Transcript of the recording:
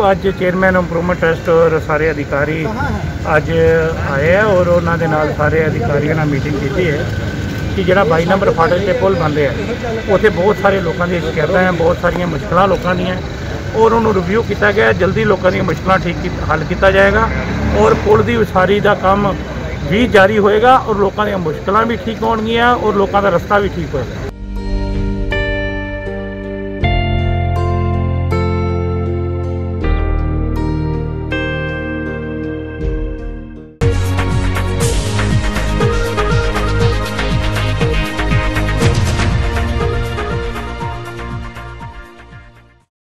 ਅੱਜ chairman improvement trust ਔਰ ਸਾਰੇ ਅਧਿਕਾਰੀ ਅੱਜ ਆਏ ਆ ਔਰ ਉਹਨਾਂ ਦੇ ਨਾਲ ਸਾਰੇ ਅਧਿਕਾਰੀਆਂ ਨਾਲ ਮੀਟਿੰਗ ਕੀਤੀ ਹੈ ਕਿ ਜਿਹੜਾ 22 ਨੰਬਰ ਫਾਟਕ ਤੇ ਪੁਲ ਬਣ ਰਿਹਾ ਉੱਥੇ ਬਹੁਤ ਸਾਰੇ ਲੋਕਾਂ ਦੀਆਂ ਸ਼ਿਕਾਇਤਾਂ ਹੈ, ਬਹੁਤ ਸਾਰੀਆਂ ਮੁਸ਼ਕਲਾਂ ਲੋਕਾਂ ਦੀਆਂ ਔਰ ਉਹਨੂੰ ਰਿਵਿਊ ਕੀਤਾ ਗਿਆ, ਜਲਦੀ ਲੋਕਾਂ ਦੀਆਂ ਮੁਸ਼ਕਲਾਂ ਠੀਕ ਕੀ- ਹੱਲ ਕੀਤਾ ਜਾਏਗਾ ਔਰ ਪੁਲ ਦੀ ਉਸਾਰੀ ਦਾ ਕੰਮ ਵੀ ਜਾਰੀ ਹੋਏਗਾ ਔਰ ਲੋਕਾਂ ਦੀਆਂ ਮੁਸ਼ਕਲਾਂ ਵੀ ਠੀਕ ਹੋਣਗੀਆਂ ਔਰ ਲੋਕਾਂ ਦਾ ਰਸਤਾ ਵੀ ਠੀਕ ਹੋਏਗਾ।